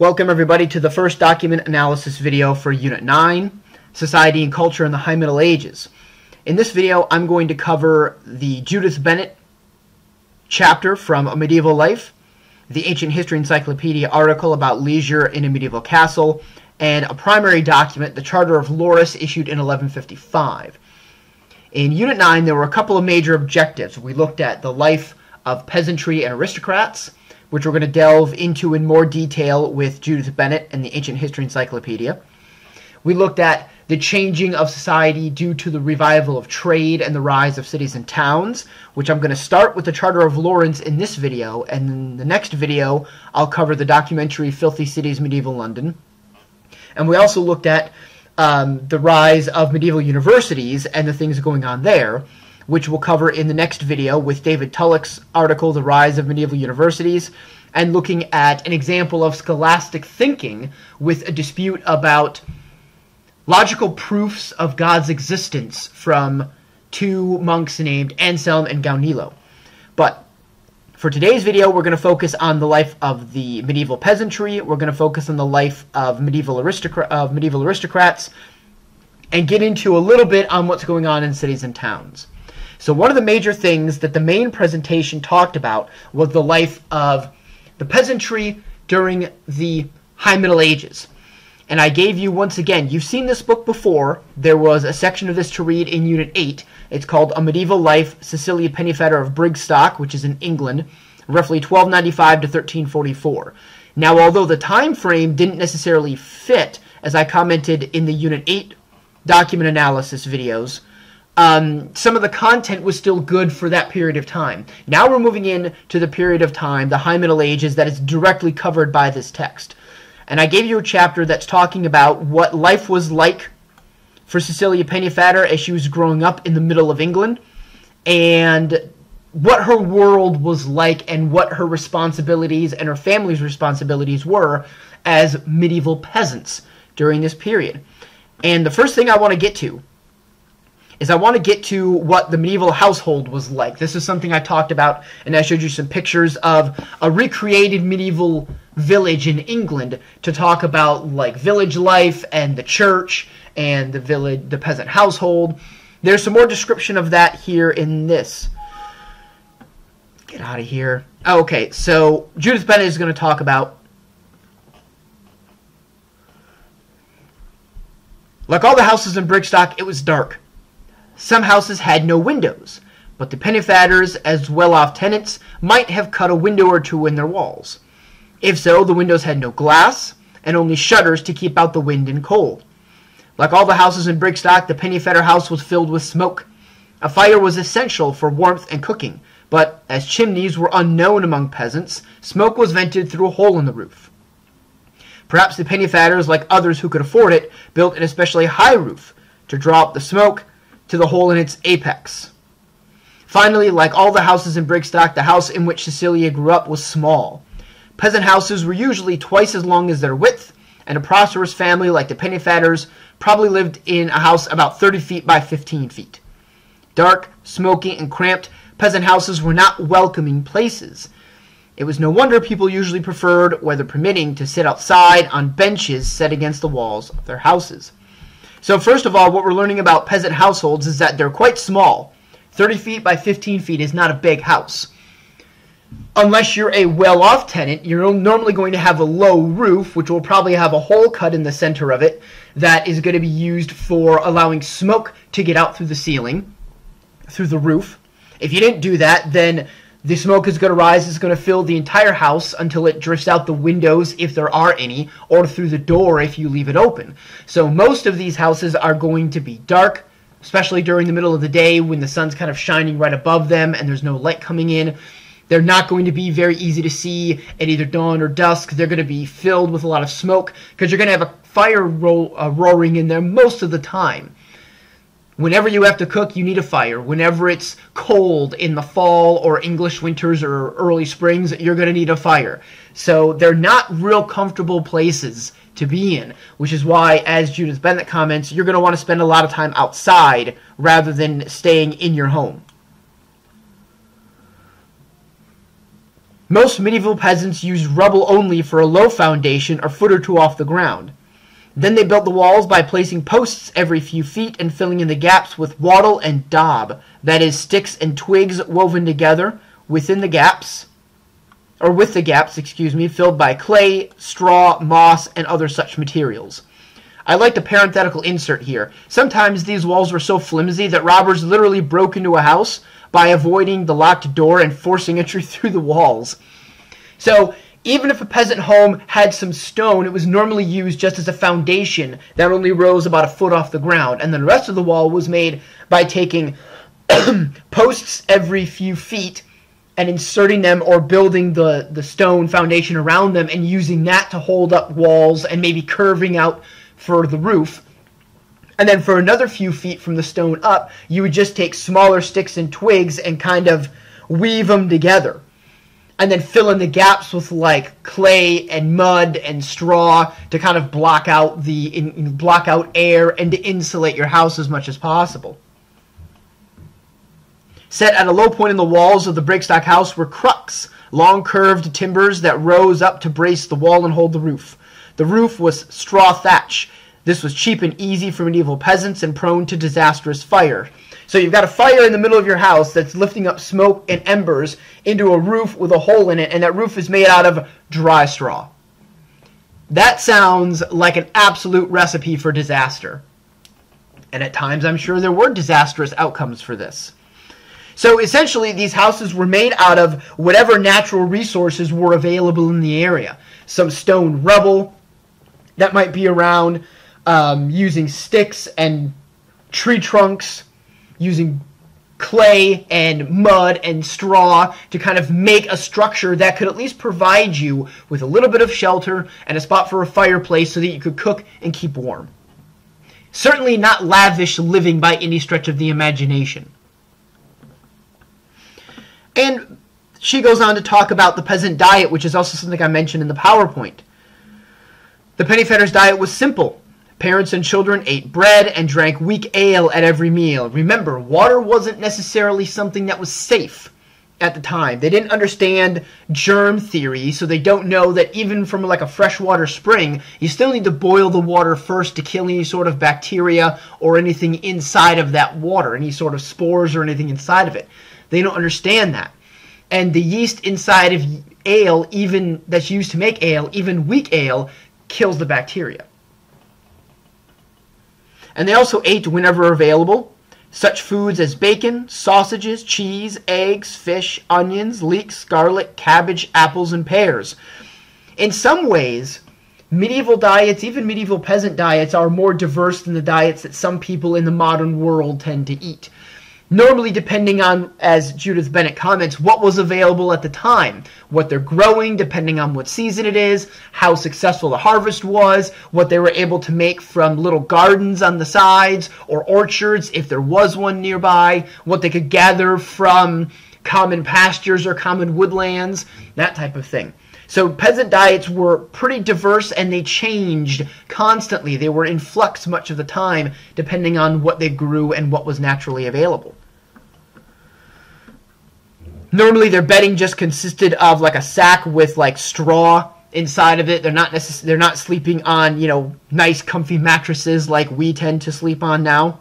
Welcome everybody to the first document analysis video for Unit 9, Society and Culture in the High Middle Ages. In this video I'm going to cover the Judith Bennett chapter from A Medieval Life, the Ancient History Encyclopedia article about leisure in a medieval castle, and a primary document, the Charter of Lorris, issued in 1155. In Unit 9 there were a couple of major objectives. We looked at the life of peasantry and aristocrats, which we're going to delve into in more detail with Judith Bennett and the Ancient History Encyclopedia. We looked at the changing of society due to the revival of trade and the rise of cities and towns, which I'm going to start with the Charter of Lorris in this video, and in the next video I'll cover the documentary Filthy Cities Medieval London. And we also looked at um, the rise of medieval universities and the things going on there which we'll cover in the next video with David Tulloch's article, The Rise of Medieval Universities, and looking at an example of scholastic thinking with a dispute about logical proofs of God's existence from two monks named Anselm and Gaunilo. But for today's video, we're going to focus on the life of the medieval peasantry. We're going to focus on the life of medieval, aristocra- of medieval aristocrats and get into a little bit on what's going on in cities and towns. So one of the major things that the main presentation talked about was the life of the peasantry during the High Middle Ages. And I gave you, once again, you've seen this book before. There was a section of this to read in Unit 8. It's called A Medieval Life, Cecilia Pennefather of Brigstock, which is in England, roughly 1295 to 1344. Now, although the time frame didn't necessarily fit, as I commented in the Unit 8 document analysis videos, um, some of the content was still good for that period of time. Now we're moving in to the period of time, the High Middle Ages, that is directly covered by this text. And I gave you a chapter that's talking about what life was like for Cecilia Pennefather as she was growing up in the middle of England, and what her world was like, and what her responsibilities and her family's responsibilities were as medieval peasants during this period. And the first thing I want to get to is I want to get to what the medieval household was like. This is something I talked about, and I showed you some pictures of a recreated medieval village in England to talk about like village life and the church and the village, the peasant household. There's some more description of that here in this. Get out of here. okay, so Judith Bennett is going to talk about Like all the houses in Brigstock, it was dark. Some houses had no windows, but the Pennefathers, as well-off tenants, might have cut a window or two in their walls. If so, the windows had no glass, and only shutters to keep out the wind and cold. Like all the houses in Brigstock, the Pennefather house was filled with smoke. A fire was essential for warmth and cooking, but as chimneys were unknown among peasants, smoke was vented through a hole in the roof. Perhaps the Pennefathers, like others who could afford it, built an especially high roof to draw up the smoke to the hole in its apex. Finally, like all the houses in Brigstock, the house in which Cecilia grew up was small. Peasant houses were usually twice as long as their width, and a prosperous family like the Pennefathers probably lived in a house about 30 feet by 15 feet. Dark, smoky, and cramped, peasant houses were not welcoming places. It was no wonder people usually preferred, weather permitting, to sit outside on benches set against the walls of their houses. So first of all, what we're learning about peasant households is that they're quite small. 30 feet by 15 feet is not a big house. Unless you're a well-off tenant, you're normally going to have a low roof, which will probably have a hole cut in the center of it that is going to be used for allowing smoke to get out through the ceiling, through the roof. If you didn't do that, then the smoke is going to rise, it's going to fill the entire house until it drifts out the windows, if there are any, or through the door if you leave it open. So most of these houses are going to be dark, especially during the middle of the day when the sun's kind of shining right above them and there's no light coming in. They're not going to be very easy to see at either dawn or dusk. They're going to be filled with a lot of smoke because you're going to have a fire ro- uh, roaring in there most of the time. Whenever you have to cook, you need a fire. Whenever it's cold in the fall or English winters or early springs, you're going to need a fire. So they're not real comfortable places to be in, which is why, as Judith Bennett comments, you're going to want to spend a lot of time outside rather than staying in your home. Most medieval peasants used rubble only for a low foundation a foot or two off the ground. Then they built the walls by placing posts every few feet and filling in the gaps with wattle and daub, that is, sticks and twigs woven together within the gaps, or with the gaps, excuse me, filled by clay, straw, moss, and other such materials. I like the parenthetical insert here. Sometimes these walls were so flimsy that robbers literally broke into a house by avoiding the locked door and forcing entry through the walls. So, even if a peasant home had some stone, it was normally used just as a foundation that only rose about a foot off the ground, and the rest of the wall was made by taking posts every few feet and inserting them or building the, the stone foundation around them and using that to hold up walls and maybe curving out for the roof. And then for another few feet from the stone up, you would just take smaller sticks and twigs and kind of weave them together. And then fill in the gaps with like clay and mud and straw to kind of block out the in, block out air and to insulate your house as much as possible. Set at a low point in the walls of the Brigstock house were crucks, long curved timbers that rose up to brace the wall and hold the roof. The roof was straw thatch, this was cheap and easy for medieval peasants and prone to disastrous fire. So you've got a fire in the middle of your house that's lifting up smoke and embers into a roof with a hole in it, and that roof is made out of dry straw. That sounds like an absolute recipe for disaster. And at times, I'm sure there were disastrous outcomes for this. So essentially, these houses were made out of whatever natural resources were available in the area. Some stone rubble that might be around, um, using sticks and tree trunks, using clay and mud and straw to kind of make a structure that could at least provide you with a little bit of shelter and a spot for a fireplace so that you could cook and keep warm. Certainly not lavish living by any stretch of the imagination. And she goes on to talk about the peasant diet, which is also something I mentioned in the PowerPoint. The penny diet was simple Parents and children ate bread and drank weak ale at every meal. Remember, water wasn't necessarily something that was safe at the time. They didn't understand germ theory, so they don't know that even from like a freshwater spring, you still need to boil the water first to kill any sort of bacteria or anything inside of that water, any sort of spores or anything inside of it. They don't understand that. And the yeast inside of ale, even that's used to make ale, even weak ale, kills the bacteria and they also ate whenever available such foods as bacon, sausages, cheese, eggs, fish, onions, leeks, garlic, cabbage, apples, and pears. In some ways, medieval diets, even medieval peasant diets, are more diverse than the diets that some people in the modern world tend to eat normally depending on, as Judith Bennett comments, what was available at the time, what they're growing, depending on what season it is, how successful the harvest was, what they were able to make from little gardens on the sides or orchards, if there was one nearby, what they could gather from common pastures or common woodlands, that type of thing. So peasant diets were pretty diverse and they changed constantly. They were in flux much of the time depending on what they grew and what was naturally available. Normally their bedding just consisted of like a sack with like straw inside of it. They're not necess- they're not sleeping on, you know, nice comfy mattresses like we tend to sleep on now.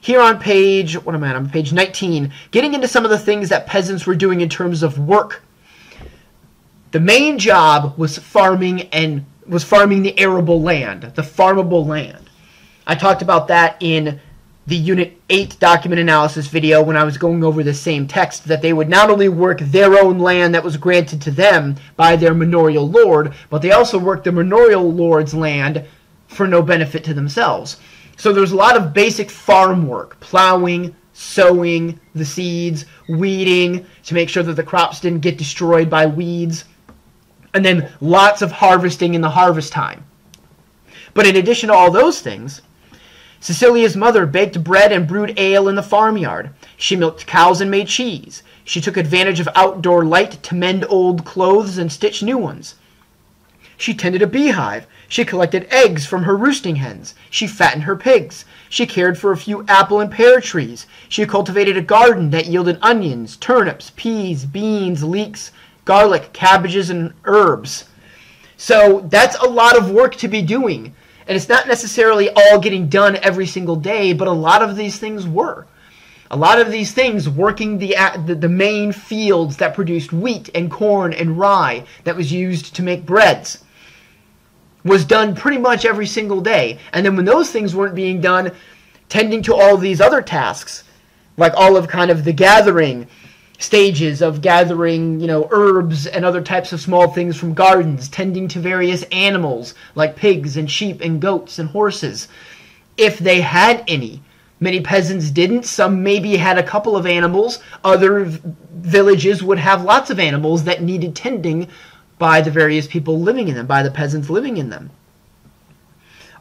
Here on page, what am I on? page 19, getting into some of the things that peasants were doing in terms of work the main job was farming and was farming the arable land, the farmable land. I talked about that in the Unit 8 document analysis video when I was going over the same text, that they would not only work their own land that was granted to them by their manorial lord, but they also worked the manorial lord's land for no benefit to themselves. So there's a lot of basic farm work, plowing, sowing the seeds, weeding to make sure that the crops didn't get destroyed by weeds and then lots of harvesting in the harvest time. But in addition to all those things, Cecilia's mother baked bread and brewed ale in the farmyard. She milked cows and made cheese. She took advantage of outdoor light to mend old clothes and stitch new ones. She tended a beehive. She collected eggs from her roosting hens. She fattened her pigs. She cared for a few apple and pear trees. She cultivated a garden that yielded onions, turnips, peas, beans, leeks, garlic, cabbages, and herbs. So that's a lot of work to be doing. And it's not necessarily all getting done every single day, but a lot of these things were. A lot of these things working the, the, the main fields that produced wheat and corn and rye that was used to make breads was done pretty much every single day. And then when those things weren't being done, tending to all these other tasks, like all of kind of the gathering stages of gathering, you know, herbs and other types of small things from gardens, tending to various animals like pigs and sheep and goats and horses, if they had any. Many peasants didn't. Some maybe had a couple of animals. Other villages would have lots of animals that needed tending by the various people living in them, by the peasants living in them.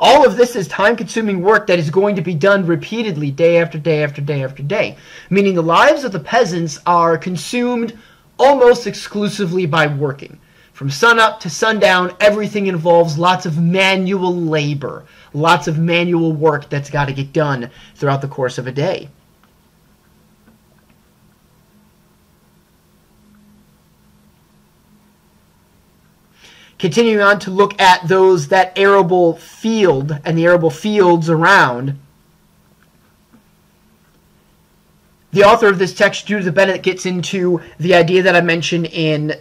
All of this is time consuming work that is going to be done repeatedly day after day after day after day, meaning the lives of the peasants are consumed almost exclusively by working. From sunup to sundown, everything involves lots of manual labor, lots of manual work that's got to get done throughout the course of a day. Continuing on to look at those, that arable field and the arable fields around. The author of this text, Judith Bennett, gets into the idea that I mentioned in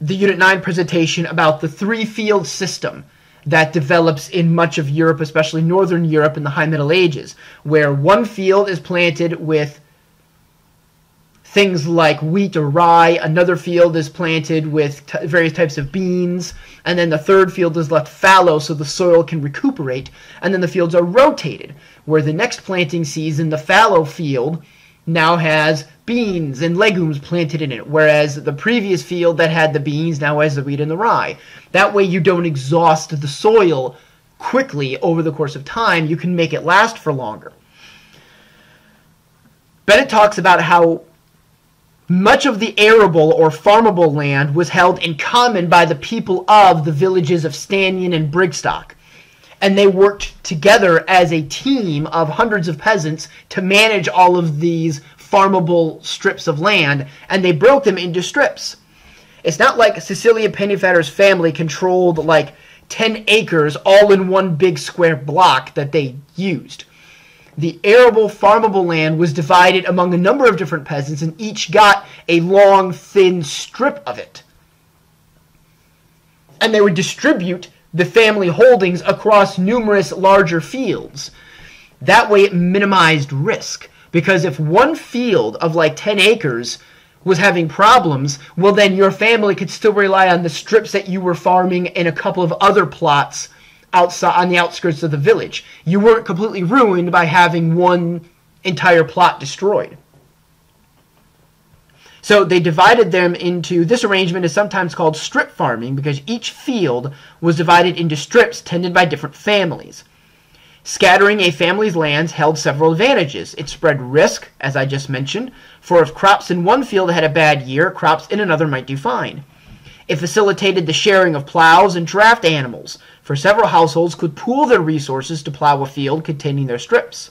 the Unit 9 presentation about the three field system that develops in much of Europe, especially Northern Europe in the High Middle Ages, where one field is planted with things like wheat or rye. Another field is planted with t- various types of beans. And then the third field is left fallow so the soil can recuperate. And then the fields are rotated, where the next planting season, the fallow field now has beans and legumes planted in it, whereas the previous field that had the beans now has the wheat and the rye. That way you don't exhaust the soil quickly over the course of time. You can make it last for longer. Bennett talks about how much of the arable or farmable land was held in common by the people of the villages of Stanion and Brigstock. And they worked together as a team of hundreds of peasants to manage all of these farmable strips of land, and they broke them into strips. It's not like Cecilia Pennefather's family controlled like 10 acres all in one big square block that they used the arable, farmable land was divided among a number of different peasants, and each got a long, thin strip of it. And they would distribute the family holdings across numerous larger fields. That way, it minimized risk. Because if one field of like 10 acres was having problems, well, then your family could still rely on the strips that you were farming in a couple of other plots outside on the outskirts of the village. You weren't completely ruined by having one entire plot destroyed. So they divided them into this arrangement is sometimes called strip farming because each field was divided into strips tended by different families. Scattering a family's lands held several advantages. It spread risk, as I just mentioned, for if crops in one field had a bad year, crops in another might do fine. It facilitated the sharing of plows and draft animals, for several households could pool their resources to plow a field containing their strips.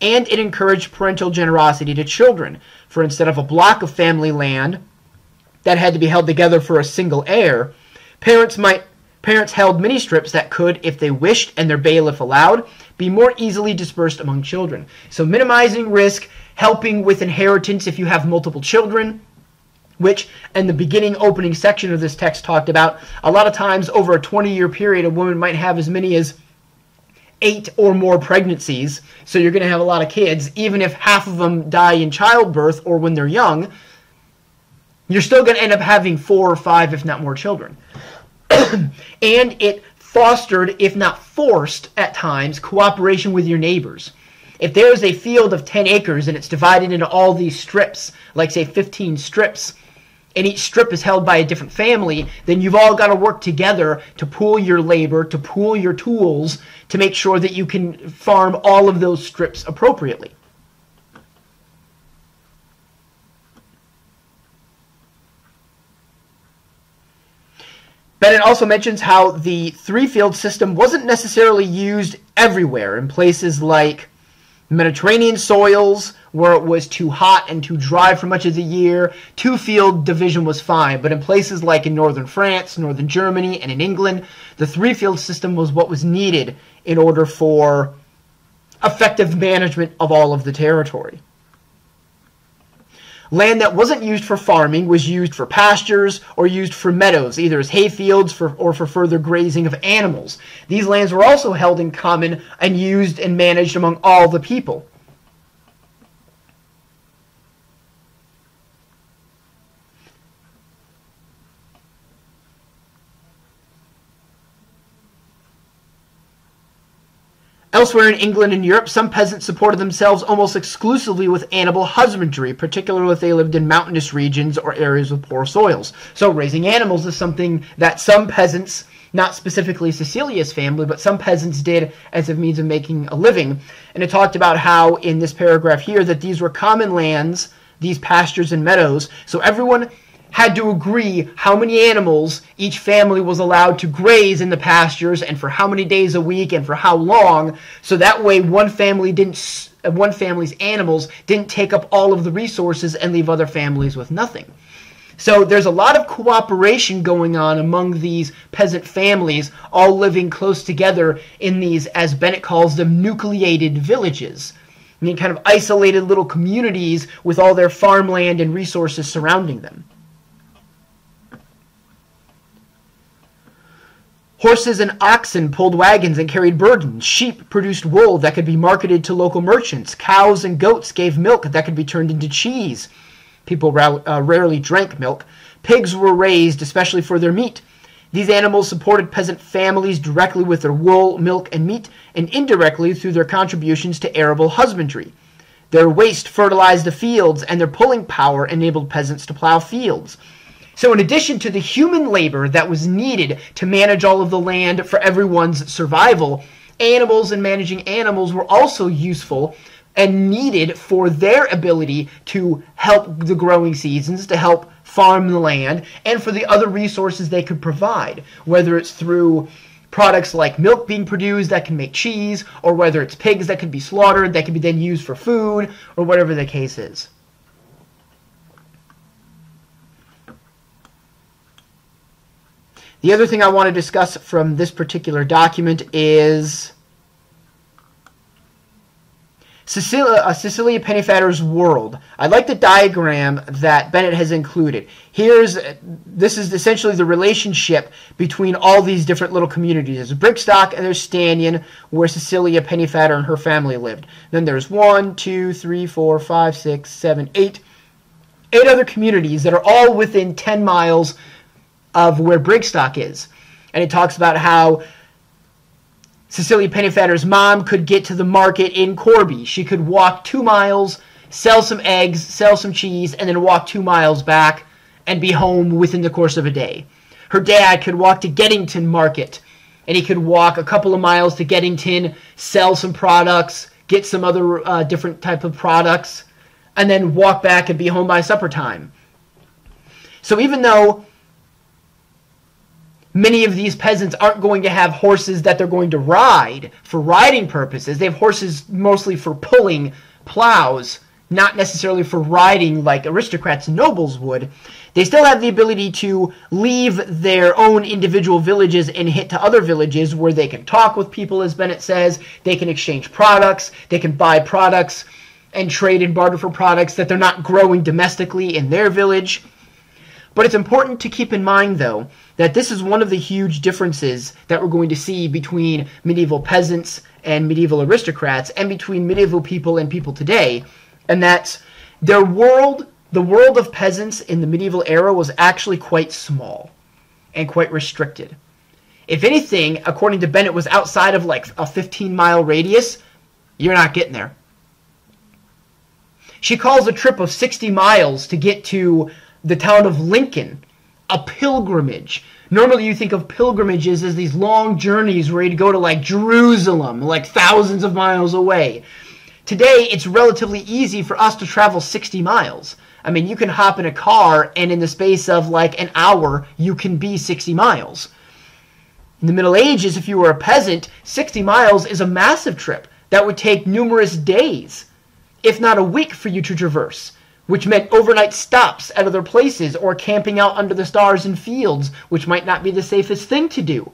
And it encouraged parental generosity to children, for instead of a block of family land that had to be held together for a single heir, parents might parents held many strips that could, if they wished and their bailiff allowed, be more easily dispersed among children. So minimizing risk, helping with inheritance if you have multiple children, which in the beginning opening section of this text talked about a lot of times over a 20 year period a woman might have as many as eight or more pregnancies. So you're going to have a lot of kids. Even if half of them die in childbirth or when they're young you're still going to end up having four or five if not more children. And it fostered if not forced at times cooperation with your neighbors. If there is a field of 10 acres and it's divided into all these strips like say 15 strips and each strip is held by a different family, then you've all got to work together to pool your labor, to pool your tools, to make sure that you can farm all of those strips appropriately. Bennett also mentions how the three field system wasn't necessarily used everywhere in places like Mediterranean soils where it was too hot and too dry for much of the year. Two field division was fine, but in places like in northern France, northern Germany, and in England, the three field system was what was needed in order for effective management of all of the territory. Land that wasn't used for farming was used for pastures or used for meadows, either as hayfields for, or for further grazing of animals. These lands were also held in common and used and managed among all the people. Elsewhere in England and Europe, some peasants supported themselves almost exclusively with animal husbandry, particularly if they lived in mountainous regions or areas with poor soils. So raising animals is something that some peasants, not specifically Cecilia's family, but some peasants did as a means of making a living. And it talked about how in this paragraph here that these were common lands, these pastures and meadows. So everyone had to agree how many animals each family was allowed to graze in the pastures and for how many days a week and for how long. So that way one family didn't one family's animals didn't take up all of the resources and leave other families with nothing. So there's a lot of cooperation going on among these peasant families all living close together in these as Bennett calls them nucleated villages. I mean, kind of isolated little communities with all their farmland and resources surrounding them. Horses and oxen pulled wagons and carried burdens. Sheep produced wool that could be marketed to local merchants. Cows and goats gave milk that could be turned into cheese. People ra- uh, rarely drank milk. Pigs were raised especially for their meat. These animals supported peasant families directly with their wool, milk, and meat, and indirectly through their contributions to arable husbandry. Their waste fertilized the fields, and their pulling power enabled peasants to plow fields. So, in addition to the human labor that was needed to manage all of the land for everyone's survival, animals and managing animals were also useful and needed for their ability to help the growing seasons, to help farm the land, and for the other resources they could provide, whether it's through products like milk being produced that can make cheese, or whether it's pigs that can be slaughtered that can be then used for food, or whatever the case is. The other thing I want to discuss from this particular document is Cecilia, uh, Cecilia world. I like the diagram that Bennett has included. Here's this is essentially the relationship between all these different little communities. There's Brigstock and there's Stanion, where Cecilia Pennefather and her family lived. Then there's one, two, three, four, five, six, seven, eight, eight other communities that are all within 10 miles of where Brigstock is. And it talks about how Cecilia Pennefather's mom could get to the market in Corby. She could walk two miles, sell some eggs, sell some cheese, and then walk two miles back and be home within the course of a day. Her dad could walk to Geddington Market and he could walk a couple of miles to Geddington, sell some products, get some other uh, different type of products, and then walk back and be home by supper time. So even though many of these peasants aren't going to have horses that they're going to ride for riding purposes. They have horses mostly for pulling plows, not necessarily for riding like aristocrats and nobles would. They still have the ability to leave their own individual villages and hit to other villages where they can talk with people, as Bennett says. They can exchange products. They can buy products and trade and barter for products that they're not growing domestically in their village. But it's important to keep in mind, though, that this is one of the huge differences that we're going to see between medieval peasants and medieval aristocrats and between medieval people and people today. And that's their world, the world of peasants in the medieval era was actually quite small and quite restricted. If anything, according to Bennett, was outside of like a 15 mile radius, you're not getting there. She calls a trip of 60 miles to get to the town of Lincoln, a pilgrimage. Normally, you think of pilgrimages as these long journeys where you'd go to like Jerusalem, like thousands of miles away. Today, it's relatively easy for us to travel 60 miles. I mean, you can hop in a car and in the space of like an hour, you can be 60 miles. In the Middle Ages, if you were a peasant, 60 miles is a massive trip that would take numerous days, if not a week, for you to traverse, which meant overnight stops at other places or camping out under the stars in fields, which might not be the safest thing to do.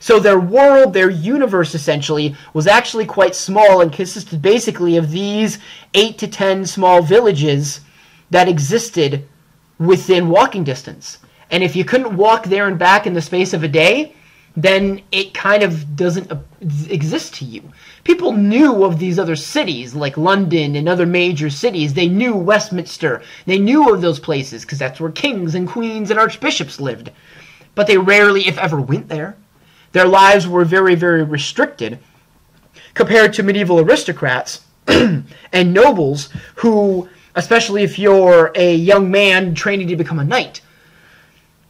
So their world, their universe essentially, was actually quite small and consisted basically of these 8 to 10 small villages that existed within walking distance. And if you couldn't walk there and back in the space of a day, then it kind of doesn't exist to you. People knew of these other cities like London and other major cities. They knew Westminster. They knew of those places because that's where kings and queens and archbishops lived. But they rarely, if ever, went there. Their lives were very, very restricted compared to medieval aristocrats and nobles who, especially if you're a young man training to become a knight,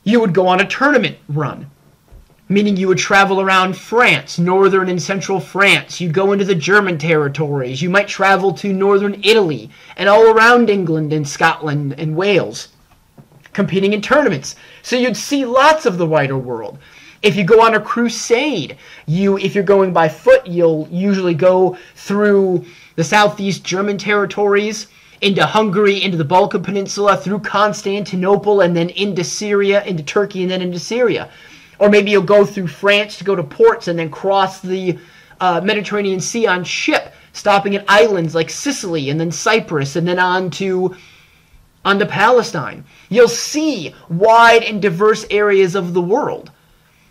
you would go on a tournament run meaning you would travel around France, northern and central France. You'd go into the German territories. You might travel to northern Italy and all around England and Scotland and Wales, competing in tournaments. So you'd see lots of the wider world. If you go on a crusade, you if you're going by foot, you'll usually go through the southeast German territories into Hungary, into the Balkan Peninsula, through Constantinople, and then into Syria, into Turkey, and then into Syria. Or maybe you'll go through France to go to ports and then cross the uh, Mediterranean Sea on ship, stopping at islands like Sicily and then Cyprus and then on to on to Palestine. You'll see wide and diverse areas of the world.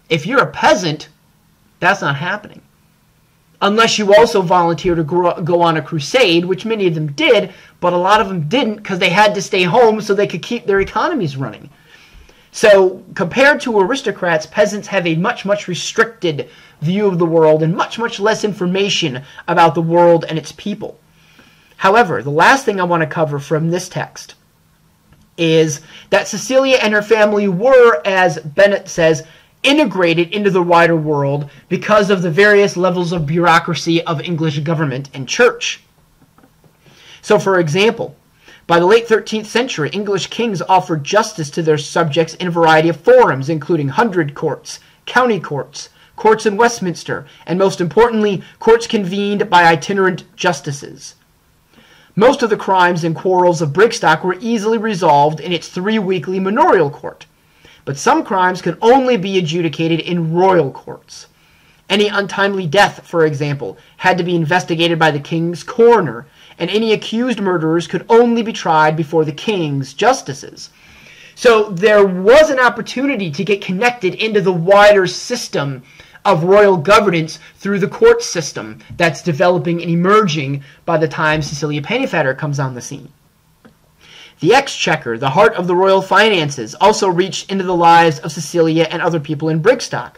If you're a peasant, that's not happening. Unless you also volunteer to go on a crusade, which many of them did, but a lot of them didn't because they had to stay home so they could keep their economies running. So, compared to aristocrats, peasants have a much, much restricted view of the world and much, much less information about the world and its people. However, the last thing I want to cover from this text is that Cecilia and her family were, as Bennett says, integrated into the wider world because of the various levels of bureaucracy of English government and church. So, for example, by the late 13th century, English kings offered justice to their subjects in a variety of forums, including hundred courts, county courts, courts in Westminster, and most importantly, courts convened by itinerant justices. Most of the crimes and quarrels of Brigstock were easily resolved in its three weekly manorial court, but some crimes could only be adjudicated in royal courts. Any untimely death, for example, had to be investigated by the king's coroner and any accused murderers could only be tried before the king's justices. So there was an opportunity to get connected into the wider system of royal governance through the court system that's developing and emerging by the time Cecilia Pennefather comes on the scene. The exchequer, the heart of the royal finances, also reached into the lives of Cecilia and other people in Brigstock.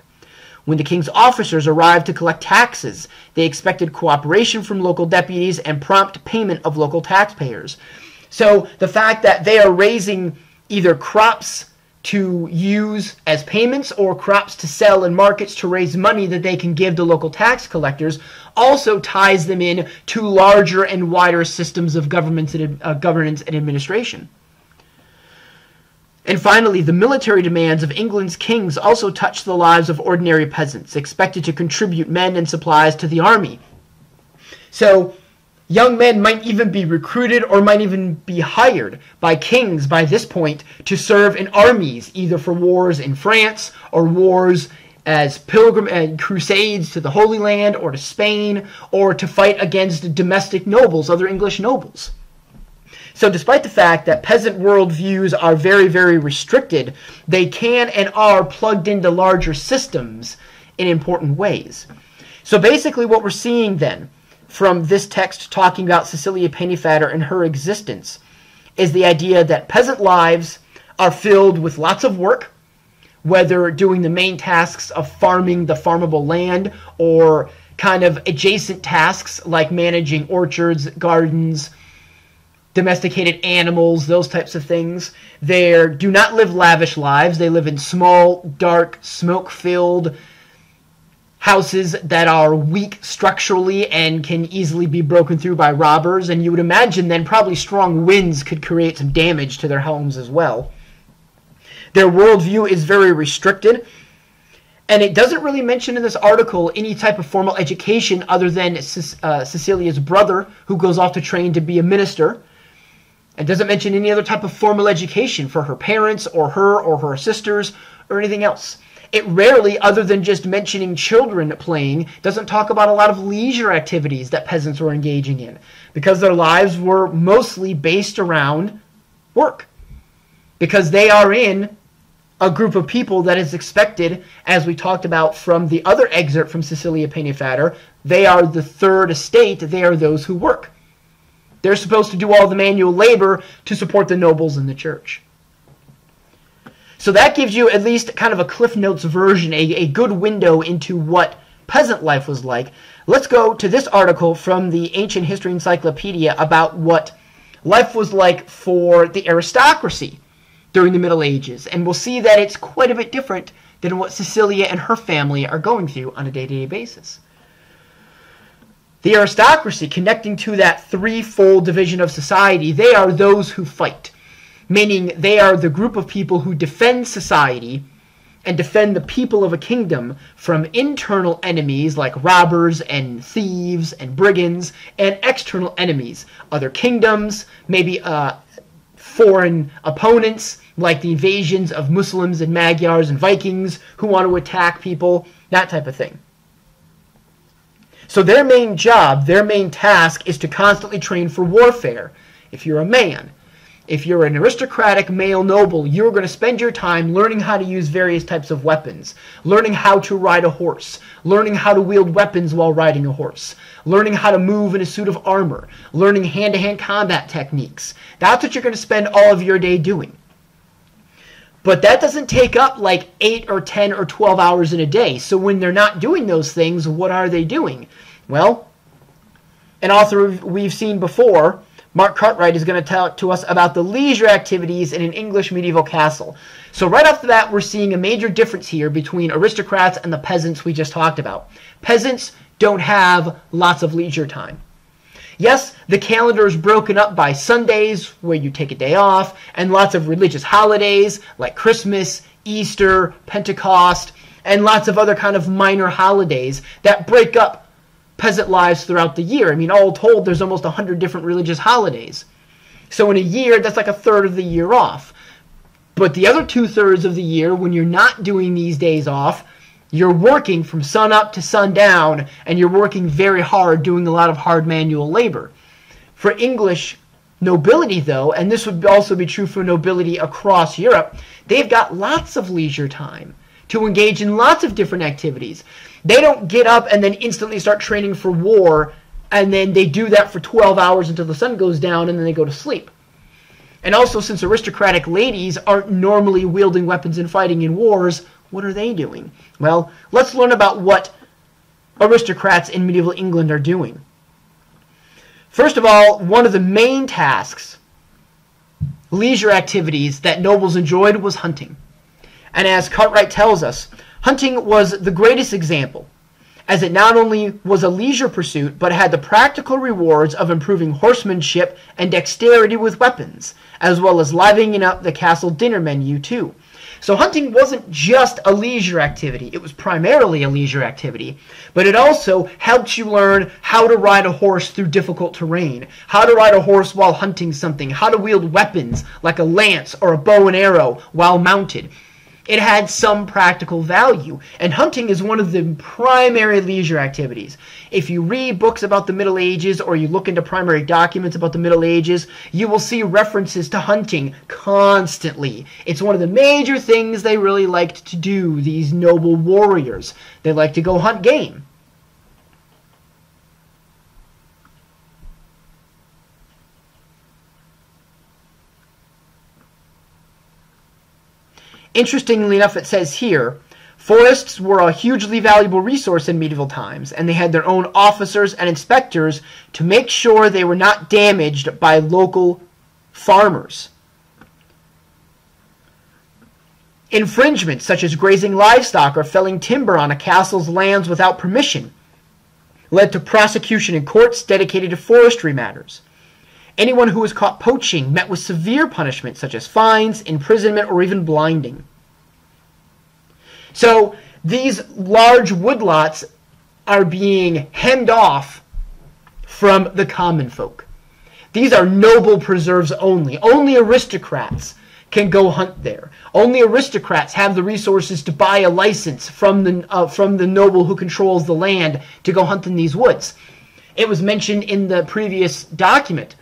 When the king's officers arrived to collect taxes, they expected cooperation from local deputies and prompt payment of local taxpayers. So the fact that they are raising either crops to use as payments or crops to sell in markets to raise money that they can give to local tax collectors also ties them in to larger and wider systems of government and, uh, governance and administration. And finally, the military demands of England's kings also touched the lives of ordinary peasants, expected to contribute men and supplies to the army. So, young men might even be recruited or might even be hired by kings by this point to serve in armies, either for wars in France or wars as pilgrim and crusades to the Holy Land or to Spain or to fight against domestic nobles, other English nobles. So, despite the fact that peasant worldviews are very, very restricted, they can and are plugged into larger systems in important ways. So, basically, what we're seeing then from this text talking about Cecilia Pennefather and her existence is the idea that peasant lives are filled with lots of work, whether doing the main tasks of farming the farmable land or kind of adjacent tasks like managing orchards, gardens, domesticated animals, those types of things. They do not live lavish lives. They live in small, dark, smoke-filled houses that are weak structurally and can easily be broken through by robbers, and you would imagine then probably strong winds could create some damage to their homes as well. Their worldview is very restricted, and it doesn't really mention in this article any type of formal education other than uh, Cecilia's brother, who goes off to train to be a minister. It doesn't mention any other type of formal education for her parents or her or her sisters or anything else. It rarely, other than just mentioning children playing, doesn't talk about a lot of leisure activities that peasants were engaging in because their lives were mostly based around work. Because they are in a group of people that is expected, as we talked about from the other excerpt from Cecilia Pennefather, they are the third estate, they are those who work. They're supposed to do all the manual labor to support the nobles in the church. So that gives you at least kind of a Cliff Notes version, a, a good window into what peasant life was like. Let's go to this article from the Ancient History Encyclopedia about what life was like for the aristocracy during the Middle Ages, and we'll see that it's quite a bit different than what Cecilia and her family are going through on a day to day basis. The aristocracy, connecting to that threefold division of society, they are those who fight, meaning they are the group of people who defend society and defend the people of a kingdom from internal enemies like robbers and thieves and brigands, and external enemies, other kingdoms, maybe uh, foreign opponents, like the invasions of Muslims and Magyars and Vikings who want to attack people, that type of thing. So their main job, their main task is to constantly train for warfare. If you're a man, if you're an aristocratic male noble, you're going to spend your time learning how to use various types of weapons, learning how to ride a horse, learning how to wield weapons while riding a horse, learning how to move in a suit of armor, learning hand to hand combat techniques. That's what you're going to spend all of your day doing. But that doesn't take up like 8 or 10 or 12 hours in a day. So when they're not doing those things, what are they doing? Well, an author we've seen before, Mark Cartwright, is going to talk to us about the leisure activities in an English medieval castle. So right off the bat, we're seeing a major difference here between aristocrats and the peasants we just talked about. Peasants don't have lots of leisure time. Yes, the calendar is broken up by Sundays, where you take a day off, and lots of religious holidays like Christmas, Easter, Pentecost, and lots of other kind of minor holidays that break up peasant lives throughout the year. I mean, all told, there's almost 100 different religious holidays. So in a year, that's like a third of the year off. But the other two thirds of the year, when you're not doing these days off, you're working from sun up to sundown, and you're working very hard, doing a lot of hard manual labor. For English nobility, though, and this would also be true for nobility across Europe, they've got lots of leisure time to engage in lots of different activities. They don't get up and then instantly start training for war, and then they do that for 12 hours until the sun goes down, and then they go to sleep. And also, since aristocratic ladies aren't normally wielding weapons and fighting in wars, what are they doing? Well, let's learn about what aristocrats in medieval England are doing. First of all, one of the main tasks, leisure activities that nobles enjoyed was hunting. And as Cartwright tells us, hunting was the greatest example, as it not only was a leisure pursuit, but had the practical rewards of improving horsemanship and dexterity with weapons, as well as livening up the castle dinner menu, too. So hunting wasn't just a leisure activity. It was primarily a leisure activity, but it also helped you learn how to ride a horse through difficult terrain, how to ride a horse while hunting something, how to wield weapons like a lance or a bow and arrow while mounted it had some practical value. And hunting is one of the primary leisure activities. If you read books about the Middle Ages or you look into primary documents about the Middle Ages, you will see references to hunting constantly. It's one of the major things they really liked to do, these noble warriors. They like to go hunt game. Interestingly enough, it says here, forests were a hugely valuable resource in medieval times, and they had their own officers and inspectors to make sure they were not damaged by local farmers. Infringements such as grazing livestock or felling timber on a castle's lands without permission led to prosecution in courts dedicated to forestry matters. Anyone who was caught poaching met with severe punishment such as fines, imprisonment, or even blinding. So these large woodlots are being hemmed off from the common folk. These are noble preserves only. Only aristocrats can go hunt there. Only aristocrats have the resources to buy a license from the uh, from the noble who controls the land to go hunt in these woods. It was mentioned in the previous document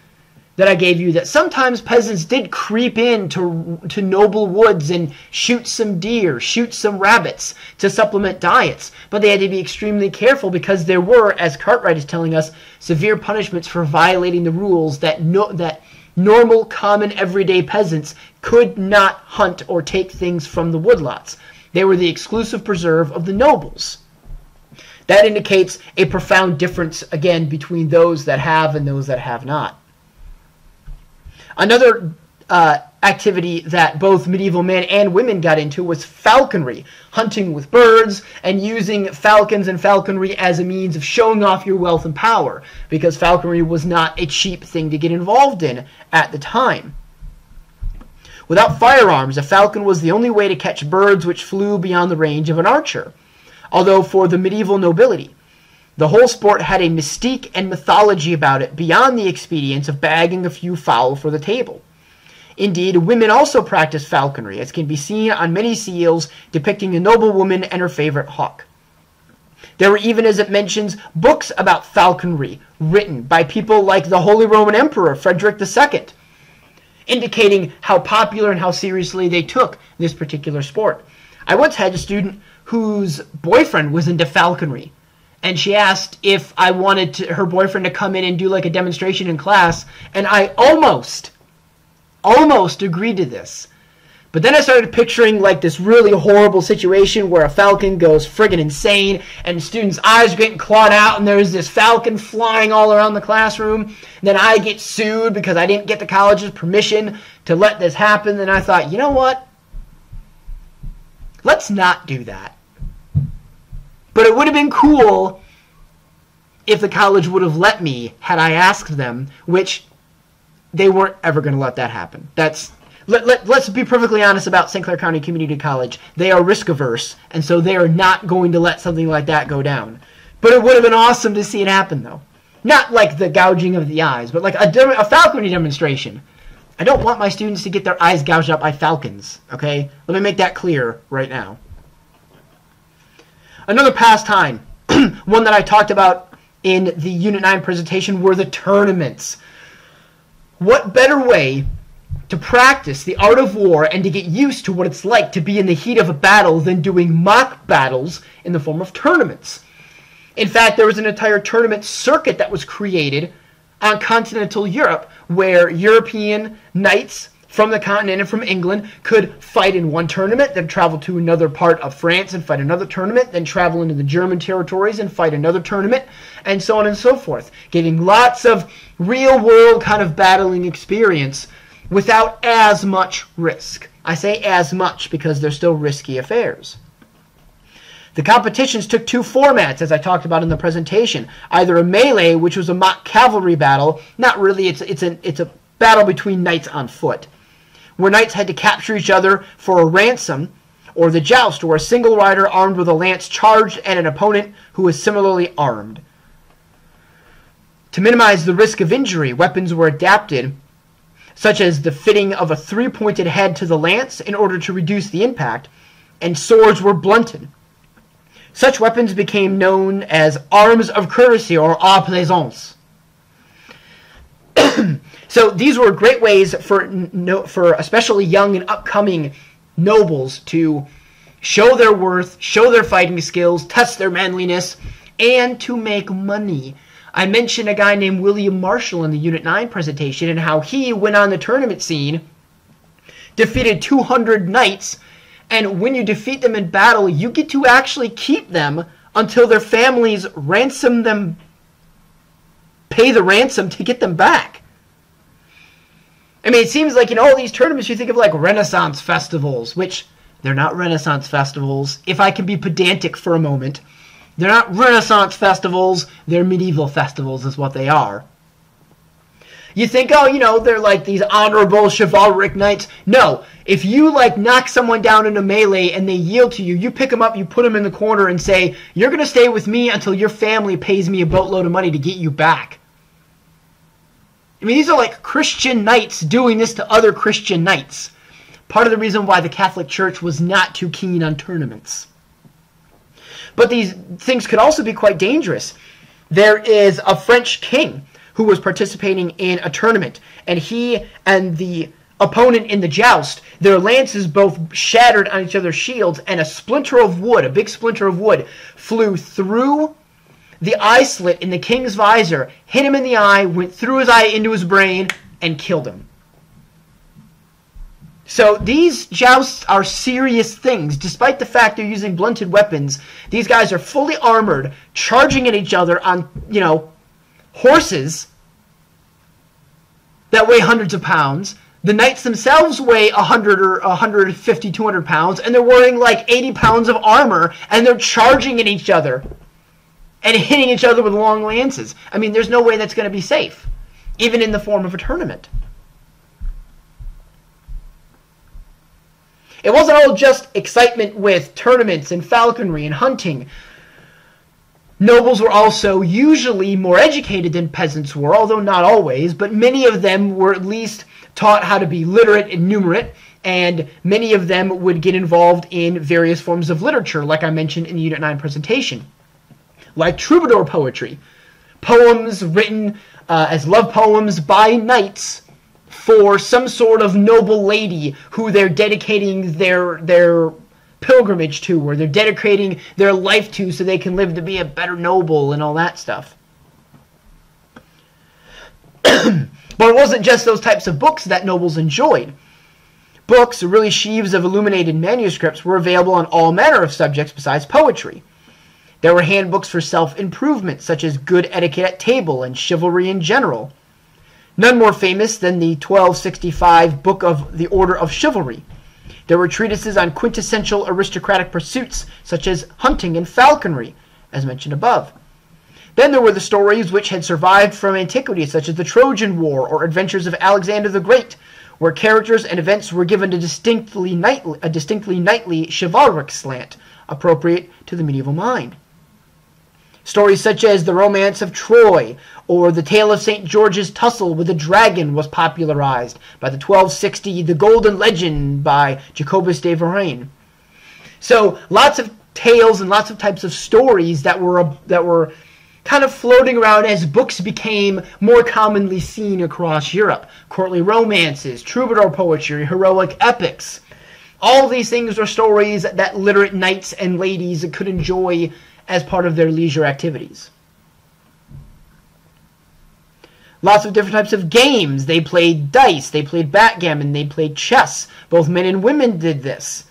that I gave you that sometimes peasants did creep into to noble woods and shoot some deer, shoot some rabbits to supplement diets, but they had to be extremely careful because there were, as Cartwright is telling us, severe punishments for violating the rules that no, that normal, common, everyday peasants could not hunt or take things from the woodlots. They were the exclusive preserve of the nobles. That indicates a profound difference, again, between those that have and those that have not. Another uh, activity that both medieval men and women got into was falconry, hunting with birds and using falcons and falconry as a means of showing off your wealth and power, because falconry was not a cheap thing to get involved in at the time. Without firearms, a falcon was the only way to catch birds which flew beyond the range of an archer. Although for the medieval nobility, the whole sport had a mystique and mythology about it beyond the expedience of bagging a few fowl for the table. Indeed, women also practiced falconry, as can be seen on many seals depicting a noblewoman and her favorite hawk. There were even, as it mentions, books about falconry written by people like the Holy Roman Emperor Frederick II, indicating how popular and how seriously they took this particular sport. I once had a student whose boyfriend was into falconry and she asked if I wanted to, her boyfriend to come in and do like a demonstration in class, and I almost, almost agreed to this. But then I started picturing like this really horrible situation where a falcon goes friggin' insane and students' eyes are getting clawed out and there's this falcon flying all around the classroom. And then I get sued because I didn't get the college's permission to let this happen. And I thought, you know what? Let's not do that. But it would have been cool if the college would have let me had I asked them, which they weren't ever going to let that happen. That's let, let, let's be perfectly honest about St. Clair County Community College. They are risk averse, and so they are not going to let something like that go down. But it would have been awesome to see it happen, though. Not like the gouging of the eyes, but like a, a falconry demonstration. I don't want my students to get their eyes gouged out by falcons, okay? Let me make that clear right now. Another pastime, one that I talked about in the Unit 9 presentation, were the tournaments. What better way to practice the art of war and to get used to what it's like to be in the heat of a battle than doing mock battles in the form of tournaments? In fact, there was an entire tournament circuit that was created on continental Europe where European knights from the continent and from England could fight in one tournament, then travel to another part of France and fight another tournament, then travel into the German territories and fight another tournament, and so on and so forth, getting lots of real world kind of battling experience without as much risk. I say as much because they're still risky affairs. The competitions took two formats, as I talked about in the presentation. Either a melee, which was a mock cavalry battle, not really, it's, it's, a, it's a battle between knights on foot where knights had to capture each other for a ransom, or the joust, where a single rider armed with a lance charged at an opponent who was similarly armed. To minimize the risk of injury, weapons were adapted, such as the fitting of a three pointed head to the lance in order to reduce the impact, and swords were blunted. Such weapons became known as arms of courtesy or à plaisance. So these were great ways for no, for especially young and upcoming nobles to show their worth, show their fighting skills, test their manliness, and to make money. I mentioned a guy named William Marshal in the Unit 9 presentation and how he went on the tournament scene, defeated 200 knights, and when you defeat them in battle, you get to actually keep them until their families ransom them, pay the ransom to get them back. I mean, it seems like in all these tournaments you think of like Renaissance festivals, which They're not Renaissance festivals. If I can be pedantic for a moment, they're not Renaissance festivals, they're medieval festivals, is what they are. You think, oh, you know, they're like these honorable chivalric knights. No, if you like knock someone down in a melee and they yield to you, you pick them up, you put them in the corner, and say, "You're gonna stay with me until your family pays me a boatload of money to get you back." I mean, these are like Christian knights doing this to other Christian knights. Part of the reason why the Catholic Church was not too keen on tournaments. But these things could also be quite dangerous. There is a French king who was participating in a tournament, and he and the opponent in the joust, their lances both shattered on each other's shields, and a splinter of wood, a big splinter of wood, flew through the eye slit in the king's visor, hit him in the eye, went through his eye into his brain, and killed him. So these jousts are serious things. Despite the fact they're using blunted weapons, these guys are fully armored, charging at each other on, you know, horses that weigh hundreds of pounds. The knights themselves weigh 100 or 150, 200 pounds, and they're wearing like 80 pounds of armor, and they're charging at each other and hitting each other with long lances. I mean, there's no way that's going to be safe, even in the form of a tournament. It wasn't all just excitement with tournaments and falconry and hunting. Nobles were also usually more educated than peasants were, although not always, but many of them were at least taught how to be literate and numerate, and many of them would get involved in various forms of literature, like I mentioned in the Unit 9 presentation, like troubadour poetry, poems written uh, as love poems by knights for some sort of noble lady who they're dedicating their their pilgrimage to, or they're dedicating their life to so they can live to be a better noble and all that stuff. but it wasn't just those types of books that nobles enjoyed. Books, really sheaves of illuminated manuscripts, were available on all manner of subjects besides poetry. There were handbooks for self improvement, such as Good Etiquette at Table and Chivalry in General. None more famous than the 1265 Book of the Order of Chivalry, there were treatises on quintessential aristocratic pursuits, such as hunting and falconry, as mentioned above. Then there were the stories which had survived from antiquity, such as the Trojan War or Adventures of Alexander the Great, where characters and events were given a distinctly knightly, a distinctly knightly chivalric slant, appropriate to the medieval mind. Stories such as The Romance of Troy or The Tale of St. George's Tussle with a Dragon was popularized by the 1260 The Golden Legend by Jacobus de Varenne. So lots of tales and lots of types of stories that were that were kind of floating around as books became more commonly seen across Europe. Courtly romances, troubadour poetry, heroic epics. All these things are stories that literate knights and ladies could enjoy as part of their leisure activities. Lots of different types of games. They played dice, they played backgammon, they played chess. Both men and women did this.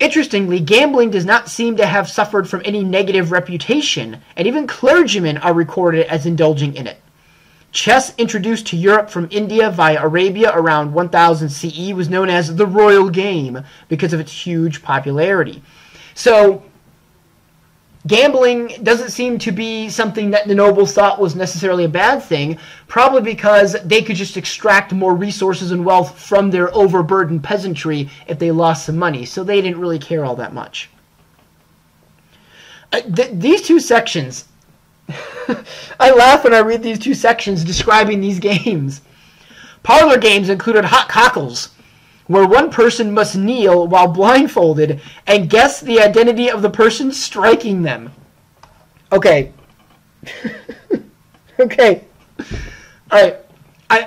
Interestingly, gambling does not seem to have suffered from any negative reputation, and even clergymen are recorded as indulging in it. Chess, introduced to Europe from India via Arabia around 1000 CE, was known as the royal game because of its huge popularity. So, gambling doesn't seem to be something that the nobles thought was necessarily a bad thing, probably because they could just extract more resources and wealth from their overburdened peasantry if they lost some money, so they didn't really care all that much. Uh, th- these two sections, I laugh when I read these two sections describing these games. Parlor games included hot cockles, where one person must kneel while blindfolded and guess the identity of the person striking them. Okay. okay. All right. I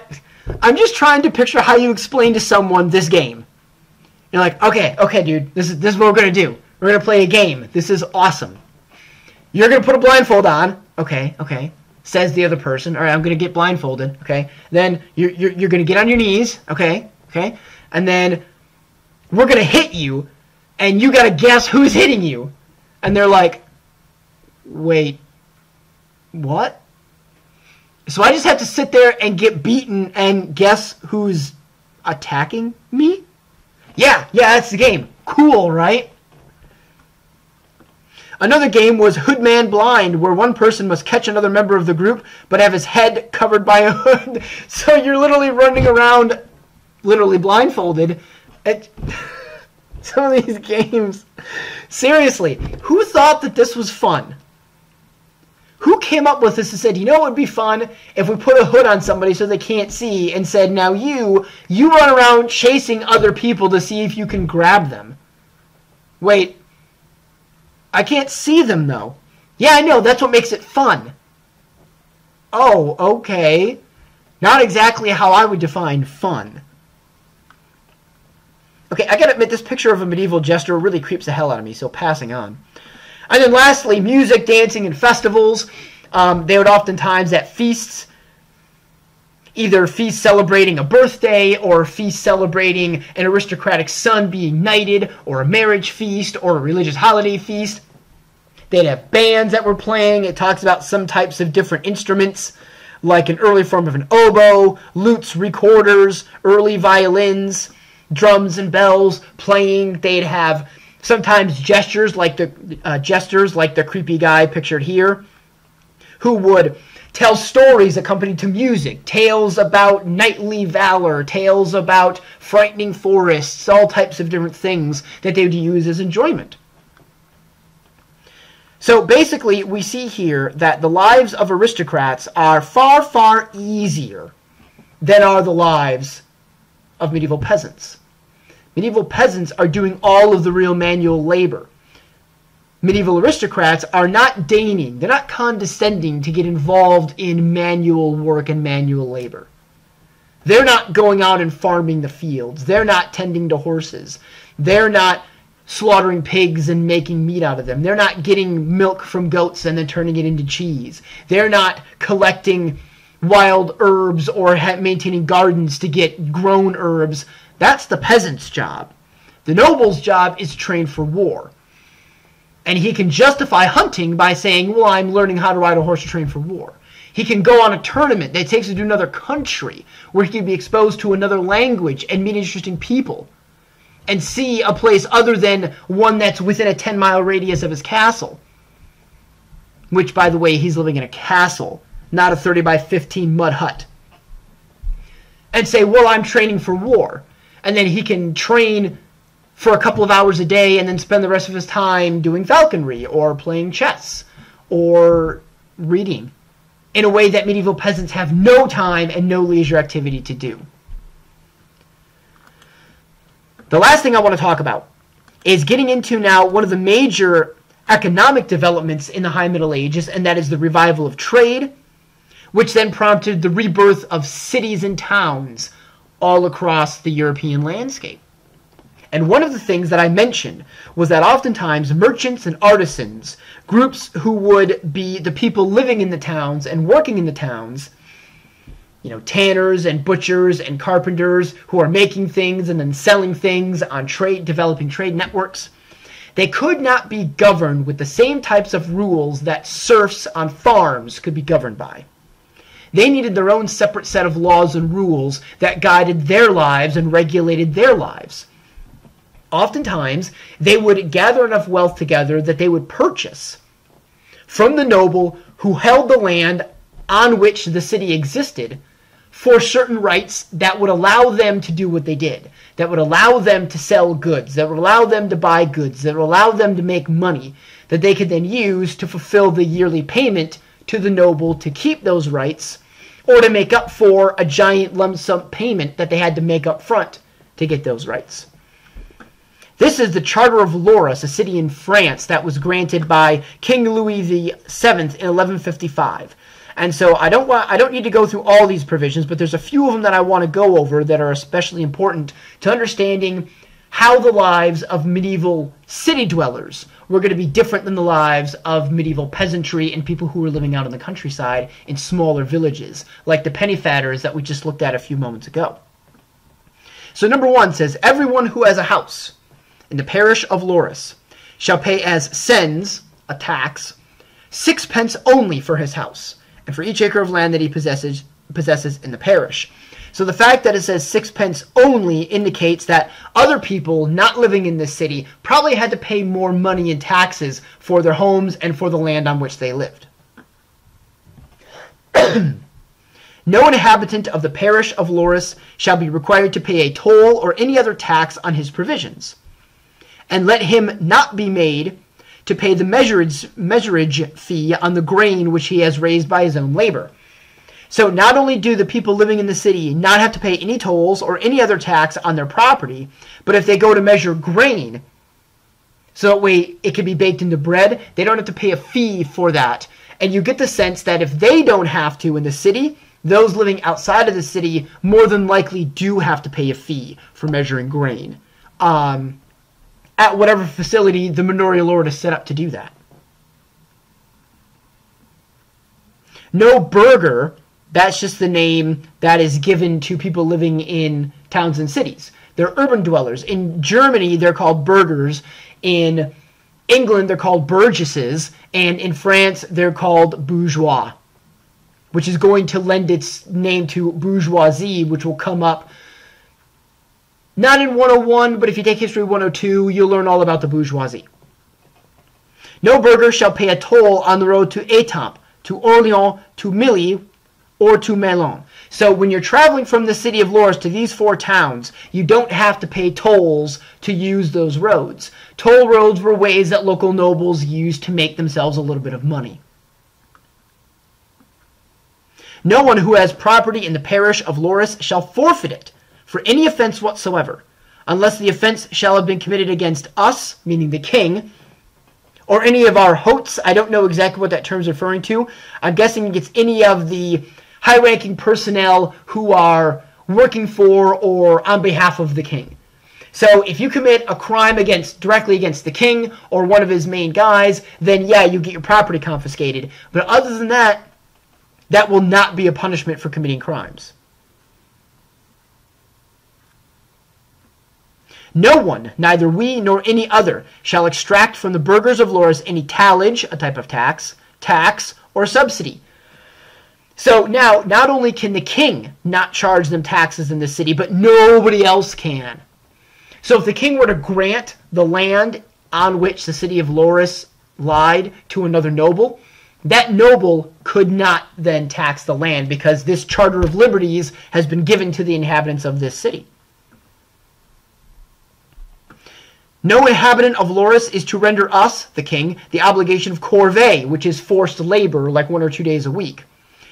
I'm just trying to picture how you explain to someone this game. You're like, "Okay, okay, dude. This is this is what we're going to do. We're going to play a game. This is awesome. You're going to put a blindfold on. Okay, okay." Says the other person. All right, I'm going to get blindfolded. Okay. Then you're, you're, you're going to get on your knees. Okay. Okay and then we're gonna hit you, and you gotta guess who's hitting you. And they're like, wait, what? So I just have to sit there and get beaten and guess who's attacking me? Yeah, yeah, that's the game. Cool, right? Another game was Hoodman Blind, where one person must catch another member of the group but have his head covered by a hood. So you're literally running around, literally blindfolded. It, some of these games. Seriously, who thought that this was fun? Who came up with this and said, you know what would be fun if we put a hood on somebody so they can't see and said, now you, you run around chasing other people to see if you can grab them. Wait, I can't see them though. Yeah, I know, that's what makes it fun. Oh, okay. Not exactly how I would define fun. Okay, I gotta admit, this picture of a medieval jester really creeps the hell out of me, so passing on. And then lastly, music, dancing, and festivals. Um, they would oftentimes at feasts, either feast celebrating a birthday or feast celebrating an aristocratic son being knighted or a marriage feast or a religious holiday feast. They'd have bands that were playing. It talks about some types of different instruments, like an early form of an oboe, lutes, recorders, early violins, drums and bells playing. They'd have sometimes gestures like the uh, jesters like the creepy guy pictured here who would tell stories accompanied to music tales about knightly valor tales about frightening forests all types of different things that they would use as enjoyment so basically we see here that the lives of aristocrats are far far easier than are the lives of medieval peasants Medieval peasants are doing all of the real manual labor. Medieval aristocrats are not deigning, they're not condescending to get involved in manual work and manual labor. They're not going out and farming the fields. They're not tending to horses. They're not slaughtering pigs and making meat out of them. They're not getting milk from goats and then turning it into cheese. They're not collecting wild herbs or maintaining gardens to get grown herbs that's the peasant's job. The noble's job is to train for war. And he can justify hunting by saying, well, I'm learning how to ride a horse to train for war. He can go on a tournament that takes him to another country where he can be exposed to another language and meet interesting people and see a place other than one that's within a 10 mile radius of his castle. Which, by the way, he's living in a castle, not a 30 by 15 mud hut. And say, well, I'm training for war and then he can train for a couple of hours a day and then spend the rest of his time doing falconry or playing chess or reading in a way that medieval peasants have no time and no leisure activity to do. The last thing I want to talk about is getting into now one of the major economic developments in the High Middle Ages, and that is the revival of trade, which then prompted the rebirth of cities and towns all across the European landscape. And one of the things that I mentioned was that oftentimes merchants and artisans, groups who would be the people living in the towns and working in the towns, you know, tanners and butchers and carpenters who are making things and then selling things on trade, developing trade networks, they could not be governed with the same types of rules that serfs on farms could be governed by. They needed their own separate set of laws and rules that guided their lives and regulated their lives. Oftentimes, they would gather enough wealth together that they would purchase from the noble who held the land on which the city existed for certain rights that would allow them to do what they did, that would allow them to sell goods, that would allow them to buy goods, that would allow them to make money that they could then use to fulfill the yearly payment to the noble to keep those rights or to make up for a giant lump sum payment that they had to make up front to get those rights. This is the Charter of Lorris, a city in France that was granted by King Louis VII in 1155. And so I don't want I don't need to go through all these provisions, but there's a few of them that I want to go over that are especially important to understanding how the lives of medieval city dwellers were going to be different than the lives of medieval peasantry and people who were living out in the countryside in smaller villages, like the Pennefathers that we just looked at a few moments ago. So, number one says, Everyone who has a house in the parish of Lorris shall pay as cens, a tax, sixpence only for his house, and for each acre of land that he possesses, possesses in the parish. So the fact that it says sixpence only indicates that other people not living in this city probably had to pay more money in taxes for their homes and for the land on which they lived. no inhabitant of the parish of Lorris shall be required to pay a toll or any other tax on his provisions. And let him not be made to pay the measurage, fee on the grain which he has raised by his own labor. So not only do the people living in the city not have to pay any tolls or any other tax on their property, but if they go to measure grain, so that way it can be baked into bread, they don't have to pay a fee for that. And you get the sense that if they don't have to in the city, those living outside of the city more than likely do have to pay a fee for measuring grain um, at whatever facility the manorial lord is set up to do that. No burgher that's just the name that is given to people living in towns and cities. They're urban dwellers. In Germany, they're called burghers. In England, they're called burgesses. And in France, they're called bourgeois, which is going to lend its name to bourgeoisie, which will come up not in 101, but if you take History 102, you'll learn all about the bourgeoisie. No burgher shall pay a toll on the road to Etampes, to Orleans, to Milly, or to Melun. So when you're traveling from the city of Lorris to these four towns, you don't have to pay tolls to use those roads. Toll roads were ways that local nobles used to make themselves a little bit of money. No one who has property in the parish of Lorris shall forfeit it for any offense whatsoever, unless the offense shall have been committed against us, meaning the king, or any of our hotes. I don't know exactly what that term is referring to. I'm guessing it's any of the high ranking personnel who are working for or on behalf of the king. So if you commit a crime against directly against the king or one of his main guys, then yeah, you get your property confiscated. But other than that, that will not be a punishment for committing crimes. No one, neither we nor any other, shall extract from the burghers of Lorris any tallage, a type of tax, tax, or subsidy, so now, not only can the king not charge them taxes in the city, but nobody else can. So if the king were to grant the land on which the city of Lorris lied to another noble, that noble could not then tax the land because this Charter of Liberties has been given to the inhabitants of this city. No inhabitant of Lorris is to render us, the king, the obligation of corvée, which is forced labor, like one or two days a week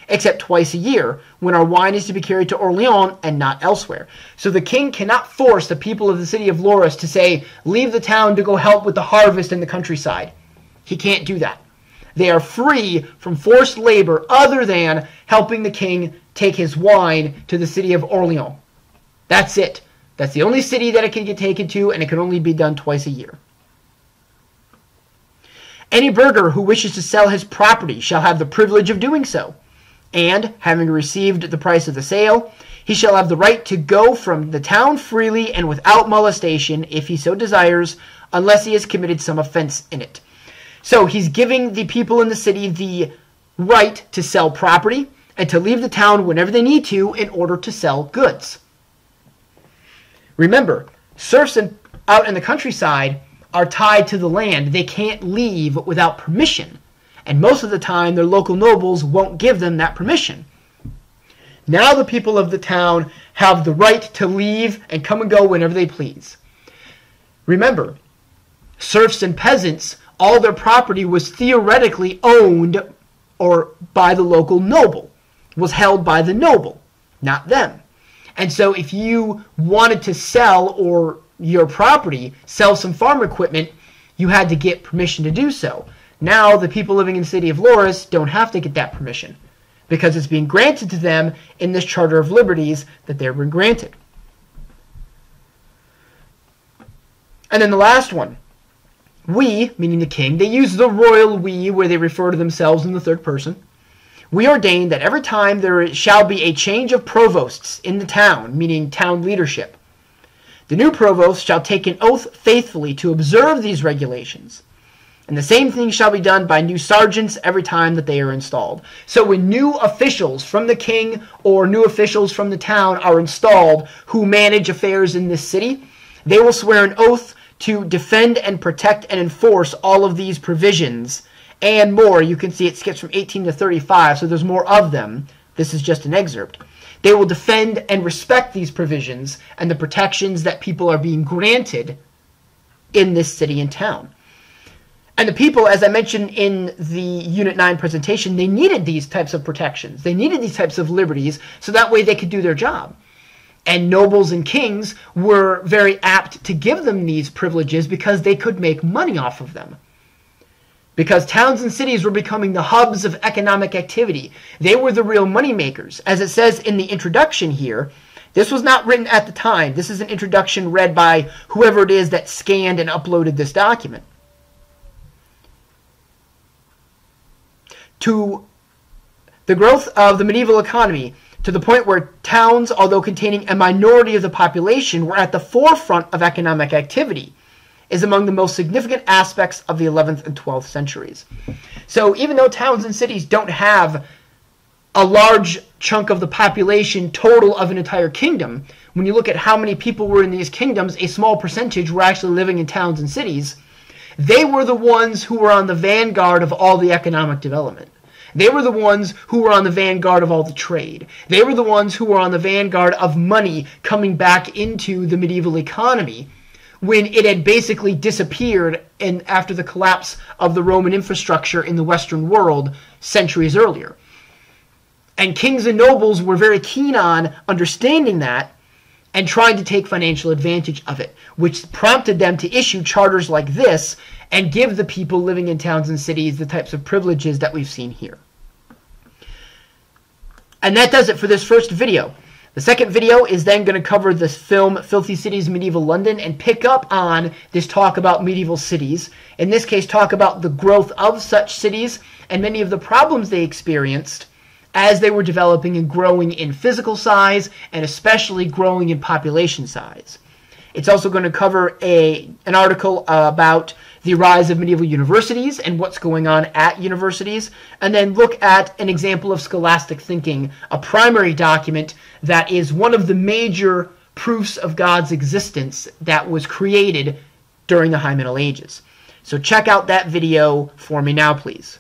except twice a year, when our wine is to be carried to Orleans and not elsewhere. So the king cannot force the people of the city of Lorris to say, leave the town to go help with the harvest in the countryside. He can't do that. They are free from forced labor other than helping the king take his wine to the city of Orleans. That's it. That's the only city that it can get taken to, and it can only be done twice a year. Any burgher who wishes to sell his property shall have the privilege of doing so and, having received the price of the sale, he shall have the right to go from the town freely and without molestation, if he so desires, unless he has committed some offense in it. So he's giving the people in the city the right to sell property and to leave the town whenever they need to in order to sell goods. Remember, serfs in, out in the countryside are tied to the land. They can't leave without permission and most of the time their local nobles won't give them that permission. Now the people of the town have the right to leave and come and go whenever they please. Remember, serfs and peasants, all their property was theoretically owned or by the local noble, was held by the noble, not them. And so if you wanted to sell or your property, sell some farm equipment, you had to get permission to do so. Now the people living in the city of Lorris don't have to get that permission because it's being granted to them in this Charter of Liberties that they've been granted. And then the last one. We, meaning the king, they use the royal we where they refer to themselves in the third person. We ordain that every time there shall be a change of provosts in the town, meaning town leadership, the new provost shall take an oath faithfully to observe these regulations And the same thing shall be done by new sergeants every time that they are installed. So when new officials from the king or new officials from the town are installed who manage affairs in this city, they will swear an oath to defend and protect and enforce all of these provisions and more. You can see it skips from 18 to 35, so there's more of them. This is just an excerpt. They will defend and respect these provisions and the protections that people are being granted in this city and town. And the people, as I mentioned in the Unit 9 presentation, they needed these types of protections. They needed these types of liberties so that way they could do their job. And nobles and kings were very apt to give them these privileges because they could make money off of them. Because towns and cities were becoming the hubs of economic activity. They were the real money makers. As it says in the introduction here, this was not written at the time. This is an introduction read by whoever it is that scanned and uploaded this document. To the growth of the medieval economy to the point where towns, although containing a minority of the population, were at the forefront of economic activity, is among the most significant aspects of the 11th and 12th centuries. So even though towns and cities don't have a large chunk of the population total of an entire kingdom, when you look at how many people were in these kingdoms, a small percentage were actually living in towns and cities they were the ones who were on the vanguard of all the economic development. They were the ones who were on the vanguard of all the trade. They were the ones who were on the vanguard of money coming back into the medieval economy when it had basically disappeared in, after the collapse of the Roman infrastructure in the Western world centuries earlier. And kings and nobles were very keen on understanding that and trying to take financial advantage of it, which prompted them to issue charters like this and give the people living in towns and cities the types of privileges that we've seen here. And that does it for this first video. The second video is then going to cover the film Filthy Cities Medieval London and pick up on this talk about medieval cities. In this case, talk about the growth of such cities and many of the problems they experienced as they were developing and growing in physical size and especially growing in population size. It's also going to cover a, an article about the rise of medieval universities and what's going on at universities, and then look at an example of scholastic thinking, a primary document that is one of the major proofs of God's existence that was created during the High Middle Ages. So check out that video for me now, please.